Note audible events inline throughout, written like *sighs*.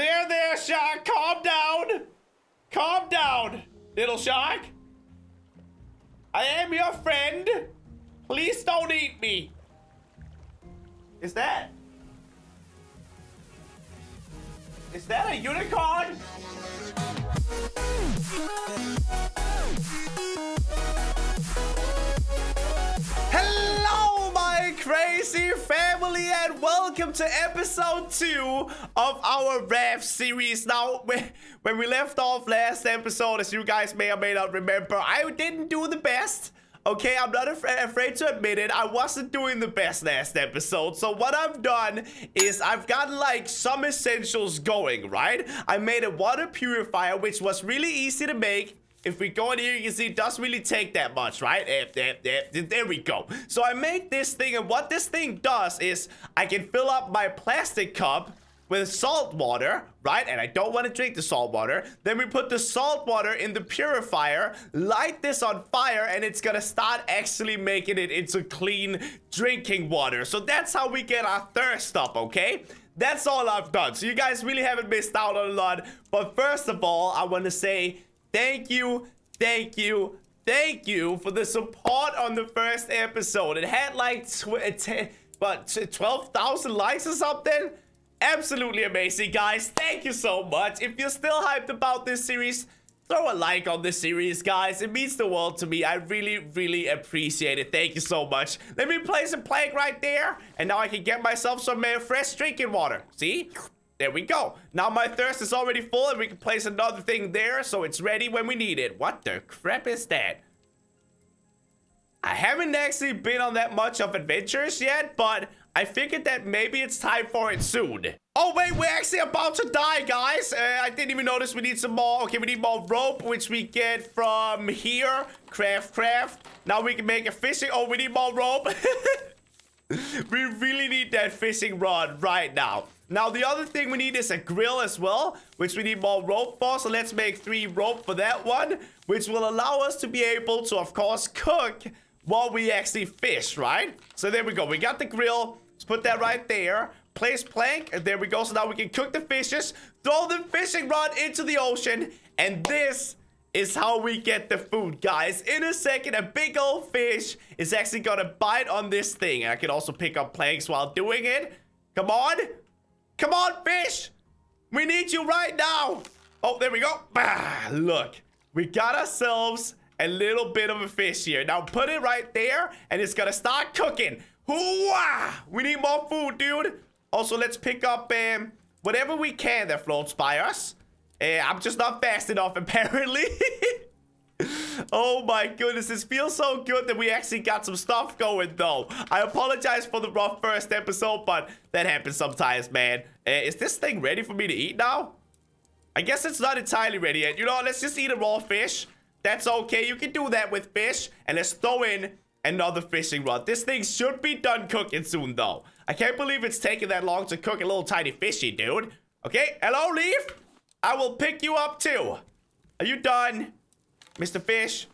There, there, shark. Calm down. Calm down, little shark. I am your friend. Please don't eat me. Is that? Is that a unicorn? Crazy family, and welcome to episode two of our Raft series. Now, when we left off last episode, as you guys may or may not remember, I didn't do the best. Okay, I'm not af afraid to admit it. I wasn't doing the best last episode. So what I've done is I've got like some essentials going, right? I made a water purifier, which was really easy to make. If we go in here, you can see it doesn't really take that much, right? Eh, eh, eh, there, there, there we go. So I make this thing, and what this thing does is I can fill up my plastic cup with salt water, right? And I don't want to drink the salt water. Then we put the salt water in the purifier, light this on fire, and it's gonna start actually making it into clean drinking water. So that's how we get our thirst up, okay? That's all I've done. So you guys really haven't missed out on a lot. But first of all, I want to say thank you, thank you, thank you for the support on the first episode. It had like, ten, but 12,000 likes or something? Absolutely amazing, guys. Thank you so much. If you're still hyped about this series, throw a like on this series, guys. It means the world to me. I really, really appreciate it. Thank you so much. Let me place a plank right there. And now I can get myself some uh, fresh drinking water. See? There we go. Now my thirst is already full and we can place another thing there so it's ready when we need it. What the crap is that? I haven't actually been on that much of adventures yet, but I figured that maybe it's time for it soon. Oh, wait, we're actually about to die, guys. Uh, I didn't even notice we need some more. Okay, we need more rope, which we get from here. Craft, craft. Now we can make a fishing. Oh, we need more rope. *laughs* we really need that fishing rod right now. Now, the other thing we need is a grill as well, which we need more rope for. So let's make three rope for that one, which will allow us to be able to, of course, cook while we actually fish, right? So there we go. We got the grill. Let's put that right there. Place plank. And there we go. So now we can cook the fishes. Throw the fishing rod into the ocean. And this is how we get the food, guys. In a second, a big old fish is actually gonna bite on this thing. I can also pick up planks while doing it. Come on. Come on, fish. We need you right now. Oh, there we go. Bah, look. We got ourselves a little bit of a fish here. Now put it right there and it's gonna start cooking. Hooah! We need more food, dude. Also, let's pick up um, whatever we can that floats by us. Uh, I'm just not fast enough, *laughs* apparently. *laughs* oh my goodness, this feels so good that we actually got some stuff going, though. I apologize for the rough first episode, but that happens sometimes, man. Uh, is this thing ready for me to eat now? I guess it's not entirely ready yet. You know, let's just eat a raw fish. That's okay. You can do that with fish. And let's throw in another fishing rod. This thing should be done cooking soon, though. I can't believe it's taking that long to cook a little tiny fishy, dude. Okay, hello, Leaf. I will pick you up, too. Are you done, Mr. Fish?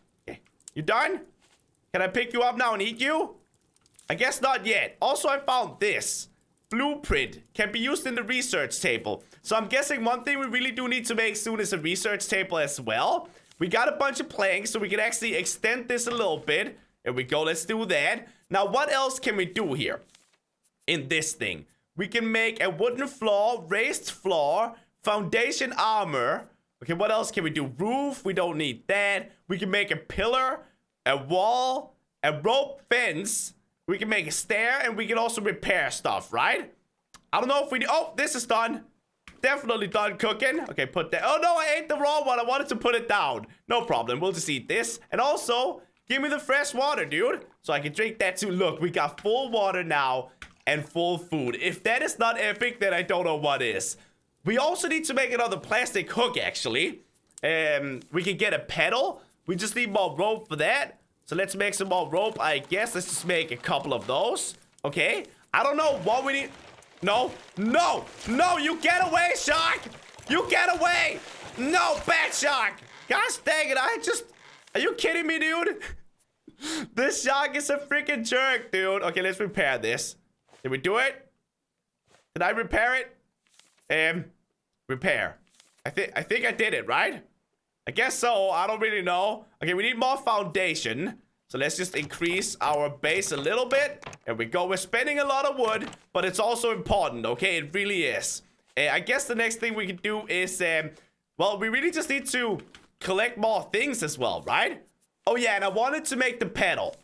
You done? Can I pick you up now and eat you? I guess not yet. Also, I found this. Blueprint can be used in the research table. So I'm guessing one thing we really do need to make soon is a research table as well. We got a bunch of planks, so we can actually extend this a little bit. There we go. Let's do that. Now, what else can we do here in this thing? We can make a wooden floor, raised floor, foundation armor. Okay, what else can we do? Roof, we don't need that. We can make a pillar, a wall, a rope fence. We can make a stair, and we can also repair stuff, right? I don't know if we... Need Oh, this is done. Definitely done cooking. Okay, put that. Oh, no, I ate the raw one. I wanted to put it down. No problem. We'll just eat this. And also, give me the fresh water, dude. So I can drink that too. Look, we got full water now and full food. If that is not epic, then I don't know what is. We also need to make another plastic hook, actually. Um, we can get a pedal. We just need more rope for that. So let's make some more rope, I guess. Let's just make a couple of those. Okay. I don't know what we need. No, no, no, you get away, shark! You get away! No, bad shark! Gosh dang it, I just... Are you kidding me, dude? *laughs* this shark is a freaking jerk, dude. Okay, let's repair this. Did we do it? Did I repair it? Um, Repair. I think I think I did it, right? I guess so. I don't really know. Okay, we need more foundation. So let's just increase our base a little bit. There we go. We're spending a lot of wood, but it's also important, okay? It really is. I guess the next thing we can do is, um, well, we really just need to collect more things as well, right? Oh, yeah, and I wanted to make the pedal.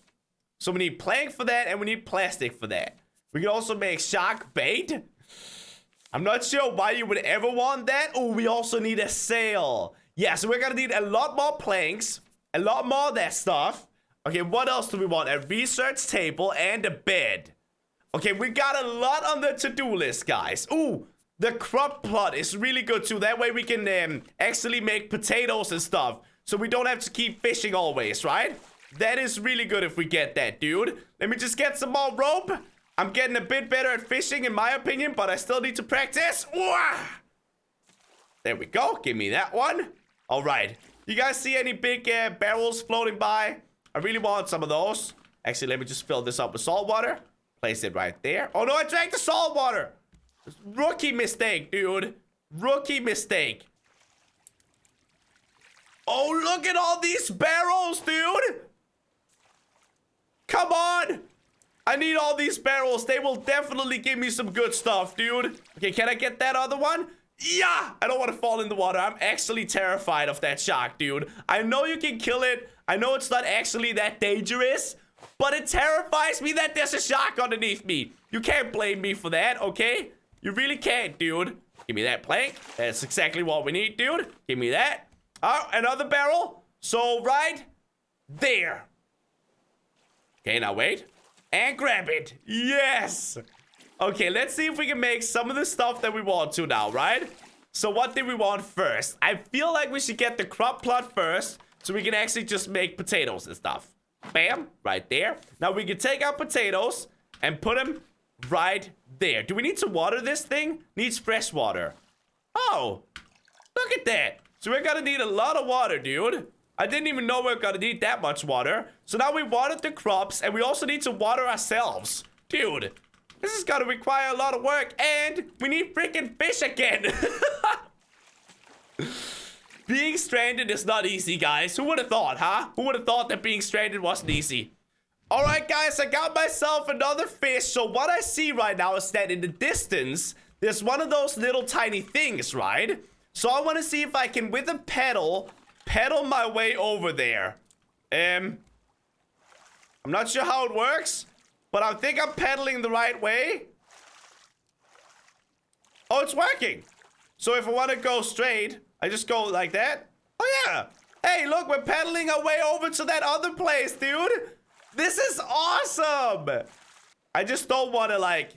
So we need plank for that, and we need plastic for that. We can also make shark bait. I'm not sure why you would ever want that. Oh, we also need a sail. Yeah, so we're gonna need a lot more planks, a lot more of that stuff. Okay, what else do we want? A research table and a bed. Okay, we got a lot on the to-do list, guys. Ooh, the crop plot is really good too. That way we can um, actually make potatoes and stuff. So we don't have to keep fishing always, right? That is really good if we get that, dude. Let me just get some more rope. I'm getting a bit better at fishing in my opinion, but I still need to practice. There we go. Give me that one. All right. You guys see any big uh, barrels floating by? I really want some of those. Actually, let me just fill this up with salt water. Place it right there. Oh, no, I drank the salt water. Rookie mistake, dude. Rookie mistake. Oh, look at all these barrels, dude. Come on. I need all these barrels. They will definitely give me some good stuff, dude. Okay, can I get that other one? Yeah! I don't want to fall in the water. I'm actually terrified of that shark, dude. I know you can kill it. I know it's not actually that dangerous. But it terrifies me that there's a shark underneath me. You can't blame me for that, okay? You really can't, dude. Give me that plank. That's exactly what we need, dude. Give me that. Oh, another barrel. So, right there. Okay, now wait and grab it. Yes. Okay, let's see if we can make some of the stuff that we want to now, right? So what did we want first? I feel like we should get the crop plot first so we can actually just make potatoes and stuff. Bam, right there. Now we can take our potatoes and put them right there. Do we need to water this thing? Needs fresh water. Oh, look at that. So we're gonna need a lot of water, dude. I didn't even know we are gonna need that much water. So now we watered the crops and we also need to water ourselves. Dude, this is gonna require a lot of work and we need freaking fish again. *laughs* being stranded is not easy, guys. Who would have thought, huh? Who would have thought that being stranded wasn't easy? All right, guys, I got myself another fish. So what I see right now is that in the distance, there's one of those little tiny things, right? So I want to see if I can, with a pedal, pedal my way over there. Um, I'm not sure how it works, but I think I'm pedaling the right way. Oh, it's working. So if I want to go straight, I just go like that. Oh, yeah. Hey, look, we're pedaling our way over to that other place, dude. This is awesome. I just don't want to, like,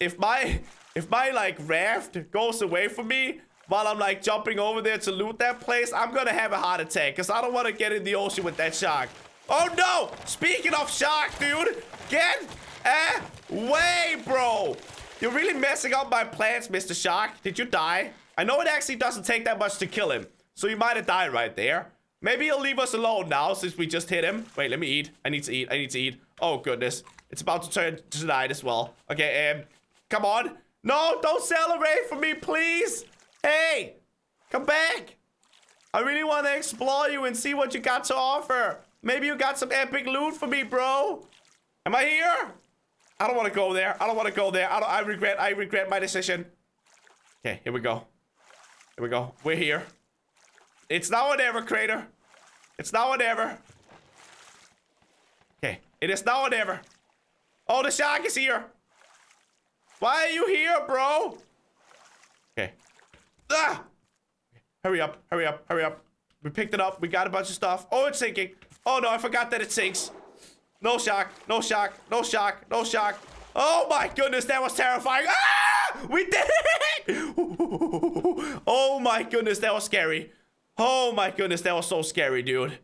if my, if my, like, raft goes away from me, while I'm like jumping over there to loot that place, I'm gonna have a heart attack because I don't want to get in the ocean with that shark. Oh no! Speaking of shark, dude, get away, bro! You're really messing up my plans, Mr. Shark. Did you die? I know it actually doesn't take that much to kill him, so you might have died right there. Maybe he'll leave us alone now since we just hit him. Wait, let me eat. I need to eat. I need to eat. Oh, goodness. It's about to turn to night as well. Okay, um, come on. No, don't celebrate for me, please. Hey, come back. I really want to explore you and see what you got to offer. Maybe you got some epic loot for me, bro. Am I here? I don't want to go there. I don't want to go there. I. I regret. I regret my decision. Okay, here we go. Here we go. We're here. It's now or never, Crainer. It's now or never. Okay, it is now or never. Oh, the shark is here. Why are you here, bro? Okay, Ah! Hurry up, hurry up, hurry up. We picked it up. We got a bunch of stuff. Oh, it's sinking. Oh, no, I forgot that it sinks. No shock, no shock, no shock, no shock. Oh, my goodness, that was terrifying. Ah! We did it! *laughs* Oh, my goodness, that was scary. Oh, my goodness, that was so scary, dude.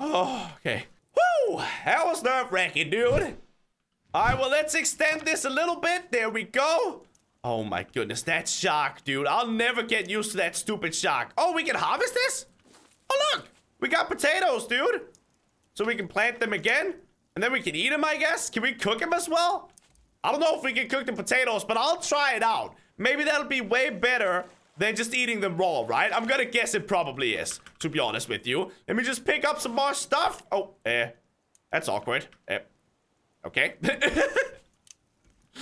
Oh, okay. Woo! That was nerve-wracking, dude. All right, well, let's extend this a little bit. There we go. Oh my goodness, that shark, dude. I'll never get used to that stupid shark. Oh, we can harvest this? Oh, look. We got potatoes, dude. So we can plant them again. And then we can eat them, I guess. Can we cook them as well? I don't know if we can cook the potatoes, but I'll try it out. Maybe that'll be way better than just eating them raw, right? I'm gonna guess it probably is, to be honest with you. Let me just pick up some more stuff. Oh, eh. That's awkward. Eh. Okay. *laughs*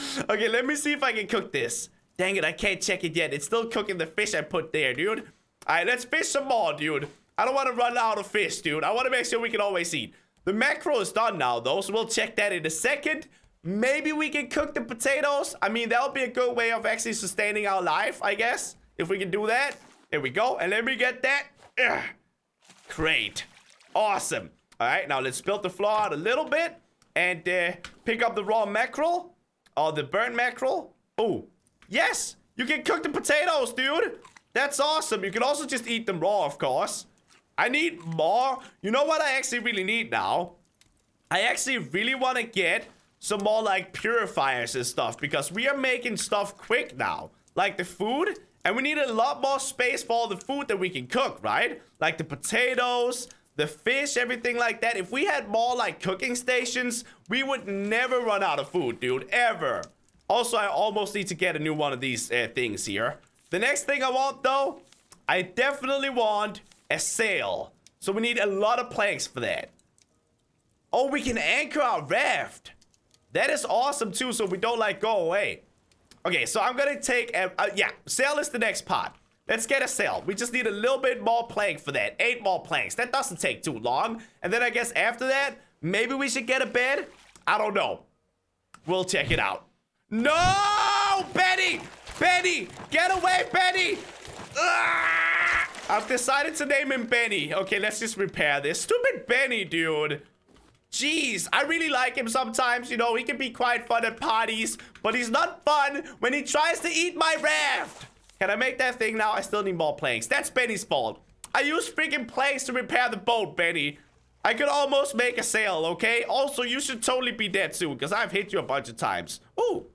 *laughs* okay, let me see if I can cook this. Dang it, I can't check it yet. It's still cooking the fish I put there, dude. Alright, let's fish some more, dude. I don't want to run out of fish, dude. I want to make sure we can always eat. The mackerel is done now, though, so we'll check that in a second. Maybe we can cook the potatoes. I mean, that would be a good way of actually sustaining our life, I guess. If we can do that. Here we go. And let me get that. Ugh. Great. Awesome. All right, now let's build the floor out a little bit. And uh, pick up the raw mackerel. Or the burnt mackerel. Oh, yes. You can cook the potatoes, dude. That's awesome. You can also just eat them raw, of course. I need more. You know what I actually really need now? I actually really want to get some more like purifiers and stuff because we are making stuff quick now. Like the food. And we need a lot more space for all the food that we can cook, right? Like the potatoes, the fish, everything like that. If we had more like cooking stations, we would never run out of food, dude. Ever. Also, I almost need to get a new one of these uh, things here. The next thing I want, though, I definitely want a sail. So we need a lot of planks for that. Oh, we can anchor our raft. That is awesome, too, so we don't, like, go away. Okay, so I'm gonna take, a, uh, yeah, sail is the next part. Let's get a sail. We just need a little bit more plank for that. Eight more planks. That doesn't take too long. And then I guess after that, maybe we should get a bed? I don't know. We'll check it out. No! Benny! Benny! Get away, Benny! Ah! I've decided to name him Benny. Okay, let's just repair this. Stupid Benny, dude. Jeez, I really like him sometimes, you know, he can be quite fun at parties, but he's not fun when he tries to eat my raft. Can I make that thing now? I still need more planks. That's Benny's fault. I used freaking planks to repair the boat, Benny. I could almost make a sail, okay? Also, you should totally be dead soon, because I've hit you a bunch of times. Ooh,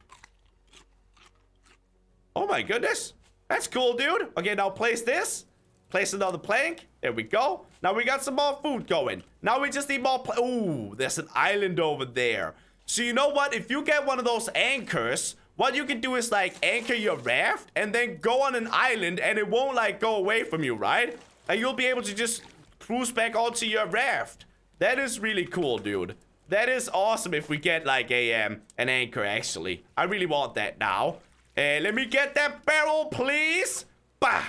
Oh my goodness. That's cool, dude. Okay, now place this. Place another plank. There we go. Now we got some more food going. Now we just need more Ooh, there's an island over there. So you know what? If you get one of those anchors, what you can do is like anchor your raft and then go on an island and it won't like go away from you, right? And you'll be able to just cruise back onto your raft. That is really cool, dude. That is awesome if we get like a um, an anchor, actually. I really want that now. Hey, let me get that barrel, please. Bah.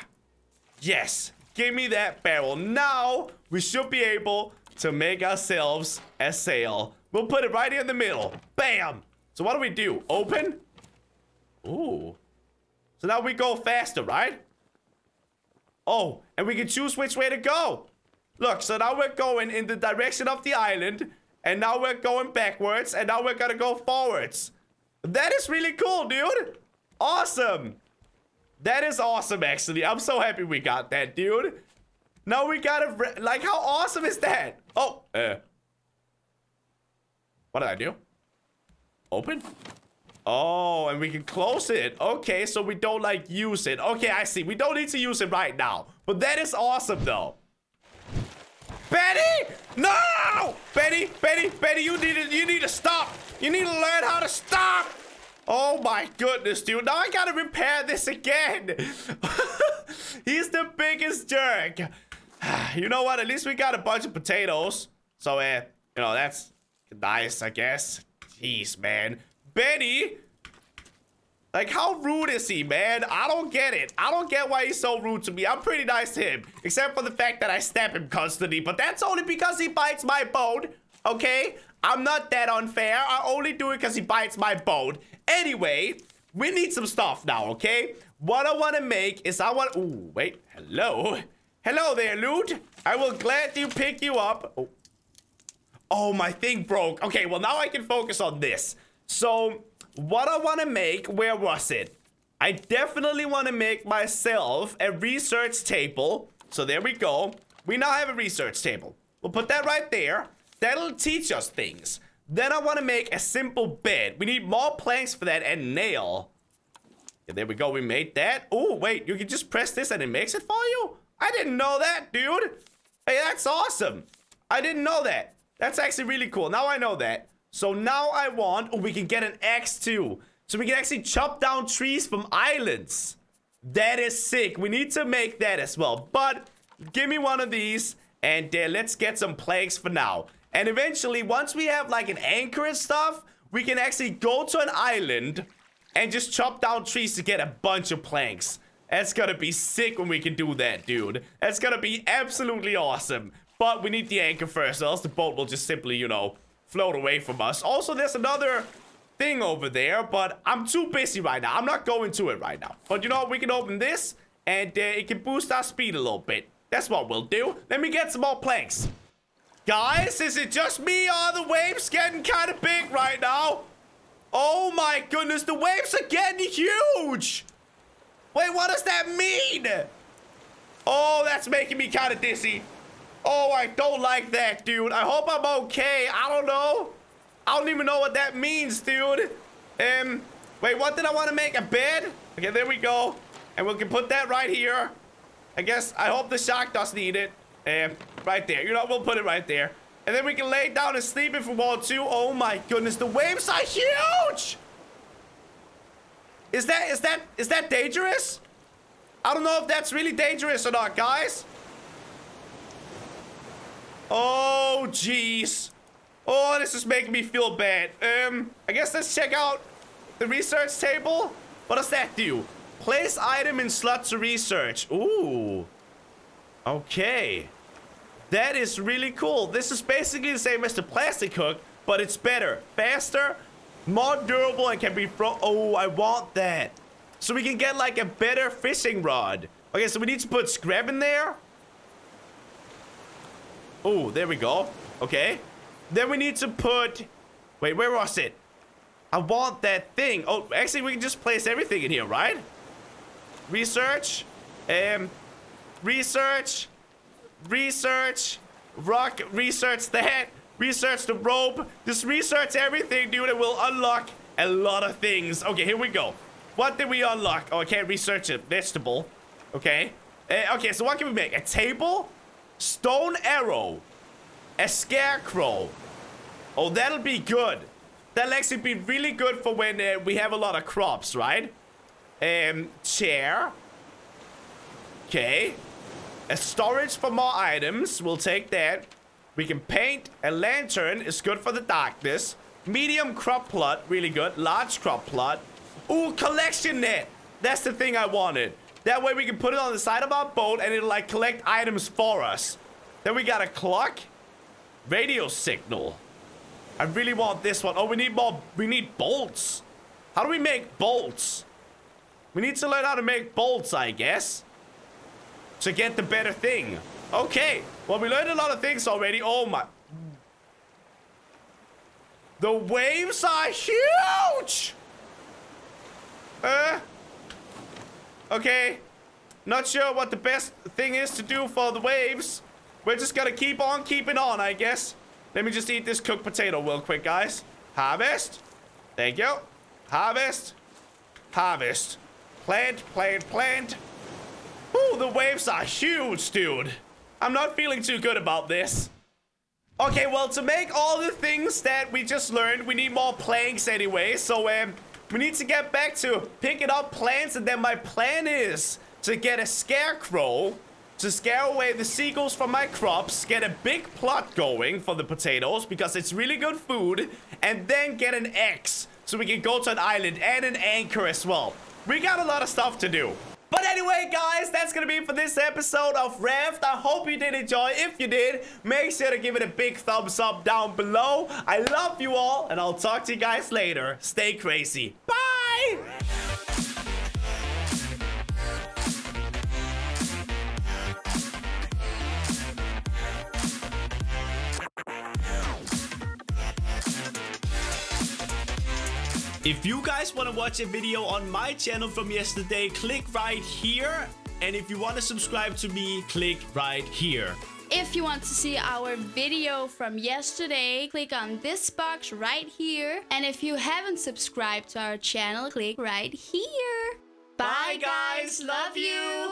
Yes. Give me that barrel. Now, we should be able to make ourselves a sail. We'll put it right in the middle. Bam. So what do we do? Open? Ooh. So now we go faster, right? Oh, and we can choose which way to go. Look, so now we're going in the direction of the island. And now we're going backwards. And now we're gonna go forwards. That is really cool, dude. Awesome. That is awesome, actually. I'm so happy we got that, dude. Now we got a... Like, how awesome is that? Oh, uh... What did I do? Open? Oh, and we can close it. Okay, so we don't, like, use it. Okay, I see. We don't need to use it right now. But that is awesome, though. Betty! No! Betty, Betty, Betty, you need to, you need to stop. You need to learn how to stop. Oh my goodness, dude. Now I gotta repair this again. *laughs* He's the biggest jerk. *sighs* you know what? At least we got a bunch of potatoes. So, uh, you know, that's nice, I guess. Jeez, man. Benny! Like, how rude is he, man? I don't get it. I don't get why he's so rude to me. I'm pretty nice to him. Except for the fact that I stab him constantly. But that's only because he bites my bone. Okay? I'm not that unfair. I only do it because he bites my bone. Anyway, we need some stuff now, okay? What I want to make is I want... Ooh, wait. Hello? Hello there, loot. I will gladly pick you up. Oh. oh, my thing broke. Okay, well, now I can focus on this. So, what I want to make... Where was it? I definitely want to make myself a research table. So, there we go. We now have a research table. We'll put that right there. That'll teach us things. Then I want to make a simple bed. We need more planks for that and nail. Yeah, there we go. We made that. Oh, wait. You can just press this and it makes it for you? I didn't know that, dude. Hey, that's awesome. I didn't know that. That's actually really cool. Now I know that. So now I want... Oh, we can get an axe too. So we can actually chop down trees from islands. That is sick. We need to make that as well. But give me one of these and uh, let's get some planks for now. And eventually, once we have like an anchor and stuff, we can actually go to an island and just chop down trees to get a bunch of planks. That's gonna be sick when we can do that, dude. That's gonna be absolutely awesome. But we need the anchor first, or else the boat will just simply, you know, float away from us. Also, there's another thing over there, but I'm too busy right now. I'm not going to it right now. But you know, we can open this, and uh, it can boost our speed a little bit. That's what we'll do. Let me get some more planks. Guys, is it just me or the waves getting kind of big right now? Oh my goodness, the waves are getting huge! Wait, what does that mean? Oh, that's making me kind of dizzy. Oh, I don't like that, dude. I hope I'm okay. I don't know. I don't even know what that means, dude. Um, wait, what did I want to make? A bed? Okay, there we go. And we can put that right here. I guess, I hope the shark doesn't eat it. Um, right there. You know, we'll put it right there. And then we can lay down and sleep if we want to. Oh my goodness, the waves are huge! Is that, is that, is that dangerous? I don't know if that's really dangerous or not, guys. Oh, jeez. Oh, this is making me feel bad. Um, I guess let's check out the research table. What does that do? Place item in slot to research. Ooh. Okay. That is really cool. This is basically the same as the plastic hook, but it's better, faster, more durable, and can be fro- Oh, I want that. So we can get like a better fishing rod. Okay, so we need to put scrap in there. Oh, there we go. Okay. Then we need to put... Wait, where was it? I want that thing. Oh, actually, we can just place everything in here, right? Research. Um, research. Research. Rock. Research that. Research the rope. Just research everything, dude. It will unlock a lot of things. Okay, here we go. What did we unlock? Oh, I can't research a vegetable. Okay. Uh, okay, so what can we make? A table? Stone arrow. A scarecrow. Oh, that'll be good. That'll actually be really good for when uh, we have a lot of crops, right? Um, chair. Okay. A storage for more items. We'll take that. We can paint. A lantern is good for the darkness. Medium crop plot. Really good. Large crop plot. Ooh, collection net. That's the thing I wanted. That way we can put it on the side of our boat and it'll like collect items for us. Then we got a clock. Radio signal. I really want this one. Oh, we need more. We need bolts. How do we make bolts? We need to learn how to make bolts, I guess. To get the better thing. Okay. Well, we learned a lot of things already. Oh, my. The waves are huge! Uh. Okay. Not sure what the best thing is to do for the waves. We're just gonna keep on keeping on, I guess. Let me just eat this cooked potato real quick, guys. Harvest. Thank you. Harvest. Harvest. Plant, plant, plant. Ooh, the waves are huge, dude. I'm not feeling too good about this. Okay, well, to make all the things that we just learned, we need more planks anyway. So, um, we need to get back to picking up plants. And then my plan is to get a scarecrow to scare away the seagulls from my crops, get a big plot going for the potatoes because it's really good food, and then get an axe so we can go to an island and an anchor as well. We got a lot of stuff to do. But anyway, guys, that's gonna be for this episode of Raft. I hope you did enjoy. If you did, make sure to give it a big thumbs up down below. I love you all, and I'll talk to you guys later. Stay crazy. Bye! If you guys want to watch a video on my channel from yesterday, click right here. And if you want to subscribe to me, click right here. If you want to see our video from yesterday, click on this box right here. And if you haven't subscribed to our channel, click right here. Bye, guys. Love you.